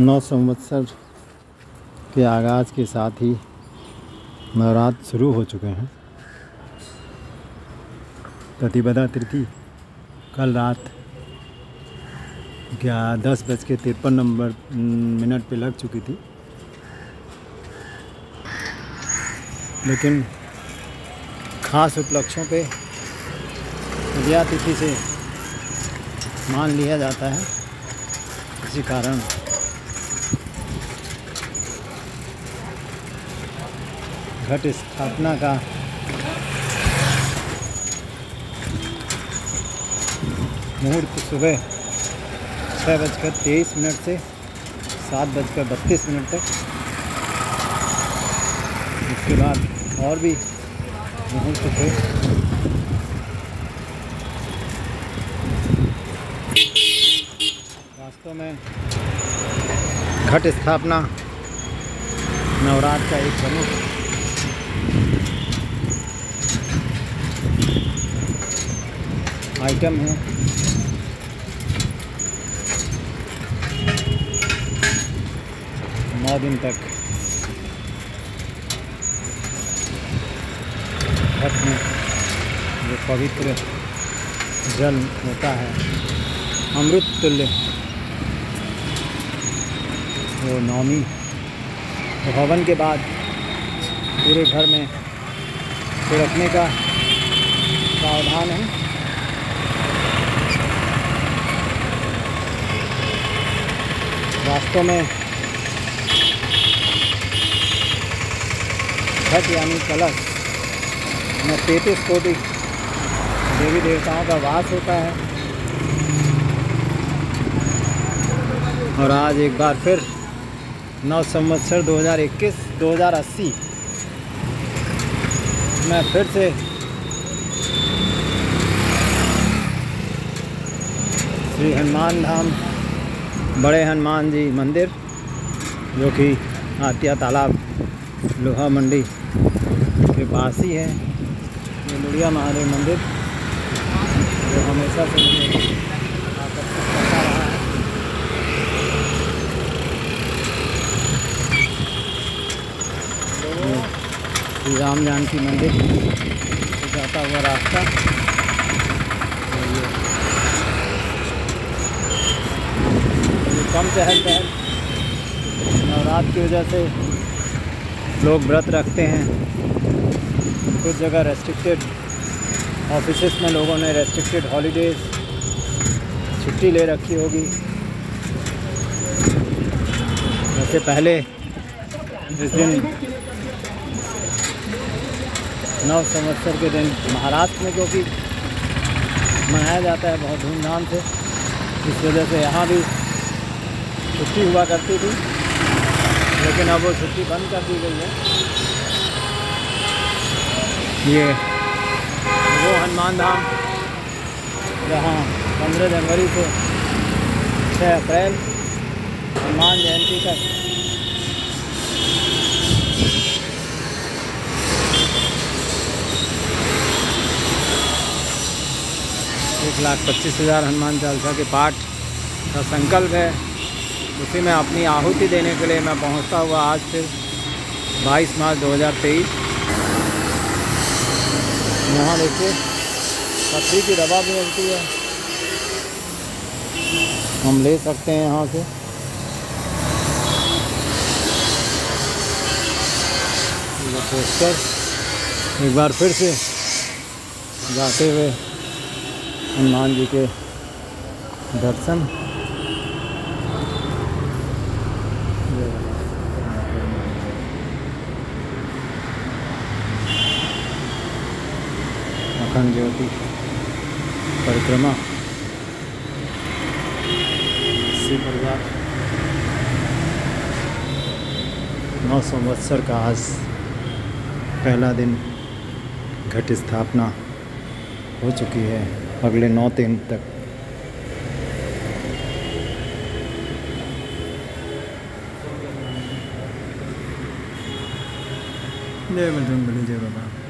नौ संवत्सर के आगाज़ के साथ ही नवरात्र शुरू हो चुके हैं। प्रतिपदा तिथि कल रात क्या दस बज के तिरपन नंबर मिनट पे लग चुकी थी। लेकिन खास उपलक्ष्यों पे विजया तिथि से मान लिया जाता है। इसी कारण घट स्थापना का। मुहूर्त सुबह छः बजकर तेईस मिनट से सात बजकर बत्तीस मिनट तक। उसके बाद और भी मुहूर्त थे। वास्तव में घट स्थापना नवरात्र का एक प्रमुख आइटम है। नौ दिन तक। घट में जो पवित्र जल होता है, अमृत तुल्य, वो नौमी हवन के बाद पूरे घर में छिड़कने का प्रावधान है। वास्तव में। घट यानी कलश। में तैतीस कोटि देवी देवताओं का वास होता है। और आज एक बार फिर नौ संवत्सर 2021 2080 में फिर से श्री हनुमान धाम बड़े हनुमान जी मंदिर, जो कि आतिया तालाब, लोहा मंडी के पास ही है। ये मुड़िया महादेव मंदिर, जो हमेशा से मुझे राम जानकी मंदिर जाता हुआ रास्ता और ये ये कम चहल पहल। नवरात्र की वजह से लोग व्रत रखते हैं। कुछ जगह रेस्ट्रिक्टेड ऑफ़िस में लोगों ने रेस्ट्रिक्टेड हॉलीडेज छुट्टी ले रखी होगी। वैसे पहले इस दिन नव संवत्सर के दिन महाराष्ट्र में क्योंकि मनाया जाता है, बहुत धूमधाम से। इस वजह से यहाँ भी छुट्टी हुआ करती थी लेकिन अब वो छुट्टी बंद कर दी गई है। ये वो हनुमान धाम जहाँ पंद्रह जनवरी से छः अप्रैल हनुमान जयंती तक। एक लाख पच्चीस हज़ार हनुमान चालीसा के पाठ का संकल्प है। उसी में अपनी आहुति देने के लिए मैं पहुँचता हुआ आज फिर 22 मार्च 2023 यहाँ देखिए पत्थरी की दवा भी मिलती है। हम ले सकते हैं यहाँ से। पोस्टर, एक बार फिर से जाते हुए हनुमान जी के दर्शन। अखंड ज्योति परिक्रमा। इसी परिवार। नौ संवत्सर का आज पहला दिन घट स्थापना हो चुकी है। अगले नौ दिन तक। जय बजरंग बली जय बाबा।